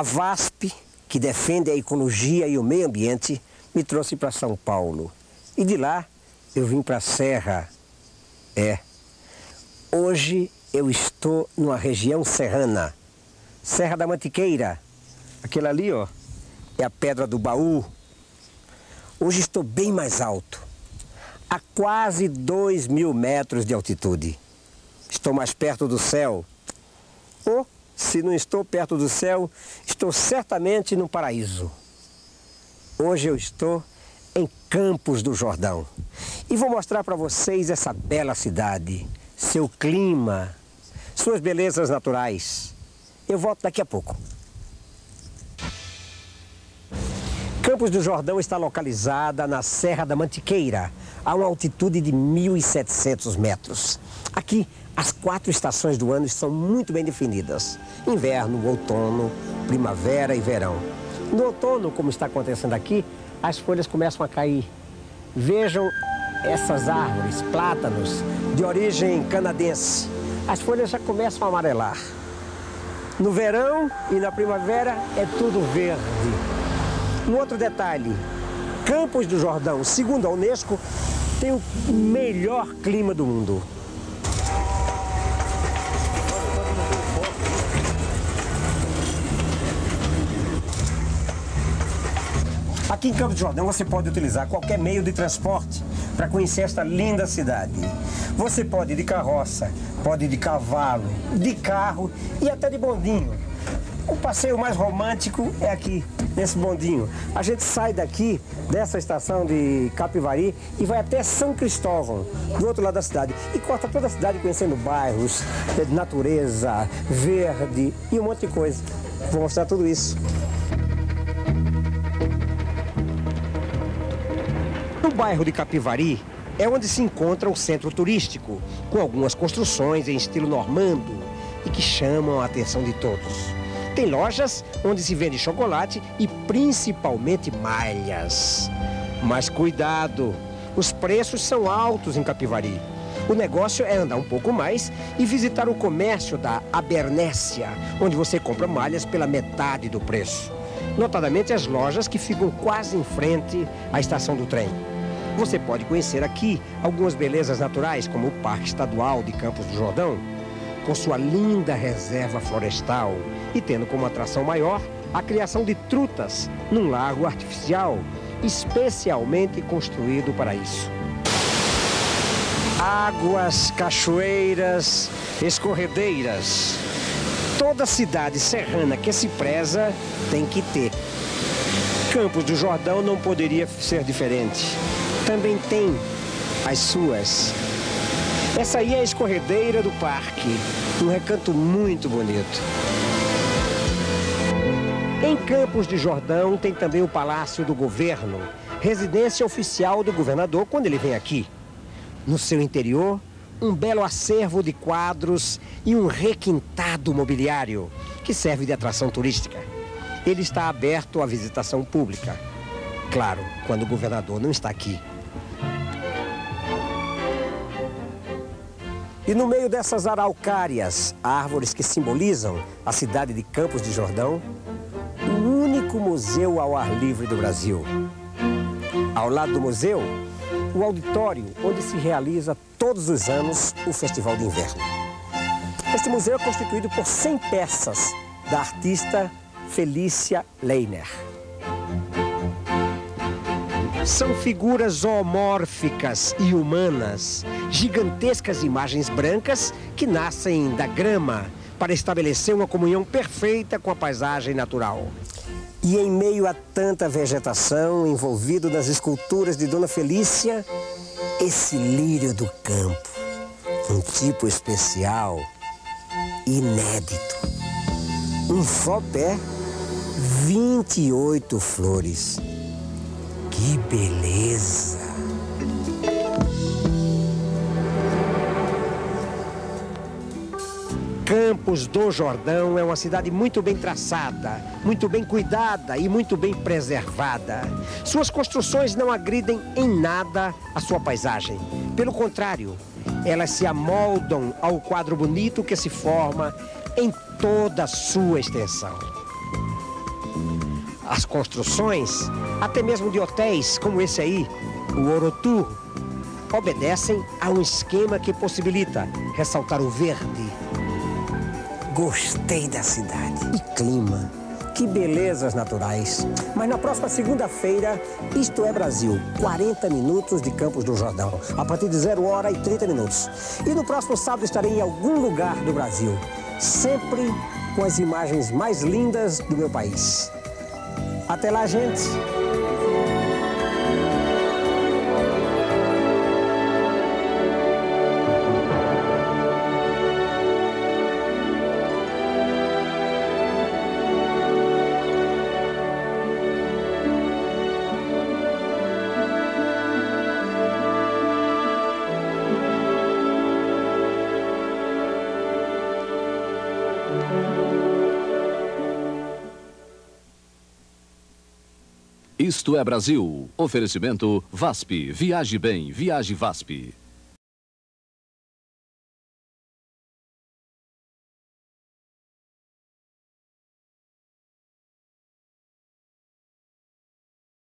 A VASP, que defende a ecologia e o meio ambiente, me trouxe para São Paulo. E de lá eu vim para a Serra. É. Hoje eu estou numa região serrana. Serra da Mantiqueira. Aquele ali, ó, é a Pedra do Baú. Hoje estou bem mais alto. A quase dois mil metros de altitude. Estou mais perto do céu. Ou, se não estou perto do céu, estou certamente no paraíso. Hoje eu estou em Campos do Jordão. E vou mostrar para vocês essa bela cidade, seu clima, suas belezas naturais. Eu volto daqui a pouco. Campos do Jordão está localizada na Serra da Mantiqueira, a uma altitude de 1.700 metros. Aqui, as quatro estações do ano são muito bem definidas: inverno, outono, primavera e verão. No outono, como está acontecendo aqui, as folhas começam a cair. Vejam essas árvores, plátanos, de origem canadense. As folhas já começam a amarelar. No verão e na primavera é tudo verde. Um outro detalhe, Campos do Jordão, segundo a Unesco, tem o melhor clima do mundo. Aqui em Campos do Jordão você pode utilizar qualquer meio de transporte para conhecer esta linda cidade. Você pode ir de carroça, pode ir de cavalo, de carro e até de bondinho. O passeio mais romântico é aqui, nesse bondinho. A gente sai daqui, dessa estação de Capivari, e vai até São Cristóvão, do outro lado da cidade. E corta toda a cidade conhecendo bairros, natureza, verde e um monte de coisa. Vou mostrar tudo isso. No bairro de Capivari é onde se encontra o centro turístico, com algumas construções em estilo normando e que chamam a atenção de todos. Tem lojas onde se vende chocolate e principalmente malhas. Mas cuidado, os preços são altos em Capivari. O negócio é andar um pouco mais e visitar o comércio da Abernécia, onde você compra malhas pela metade do preço. Notadamente as lojas que ficam quase em frente à estação do trem. Você pode conhecer aqui algumas belezas naturais, como o Parque Estadual de Campos do Jordão, com sua linda reserva florestal e tendo como atração maior a criação de trutas num lago artificial, especialmente construído para isso. Águas, cachoeiras, escorredeiras. Toda cidade serrana que se preza tem que ter. Campos do Jordão não poderia ser diferente. Também tem as suas. Essa aí é a escorredeira do parque, um recanto muito bonito. Em Campos de Jordão tem também o Palácio do Governo, residência oficial do governador quando ele vem aqui. No seu interior, um belo acervo de quadros e um requintado mobiliário que serve de atração turística. Ele está aberto à visitação pública. Claro, quando o governador não está aqui. E no meio dessas araucárias, árvores que simbolizam a cidade de Campos de Jordão, o único museu ao ar livre do Brasil. Ao lado do museu, o auditório onde se realiza todos os anos o Festival de Inverno. Este museu é constituído por 100 peças da artista Felícia Leiner. São figuras zoomórficas e humanas, gigantescas imagens brancas que nascem da grama para estabelecer uma comunhão perfeita com a paisagem natural. E em meio a tanta vegetação, envolvido nas esculturas de Dona Felícia, esse lírio do campo, um tipo especial, inédito. Um só pé, 28 flores. Que beleza! Campos do Jordão é uma cidade muito bem traçada, muito bem cuidada e muito bem preservada. Suas construções não agridem em nada a sua paisagem. Pelo contrário, elas se amoldam ao quadro bonito que se forma em toda a sua extensão. As construções, até mesmo de hotéis como esse aí, o Orotur, obedecem a um esquema que possibilita ressaltar o verde. Gostei da cidade. E clima. Que belezas naturais. Mas na próxima segunda-feira, Isto é Brasil, 40 minutos de Campos do Jordão, a partir de 0 hora e 30 minutos. E no próximo sábado estarei em algum lugar do Brasil, sempre com as imagens mais lindas do meu país. Até lá, gente. Isto é Brasil. Oferecimento VASP. Viaje bem, viaje VASP.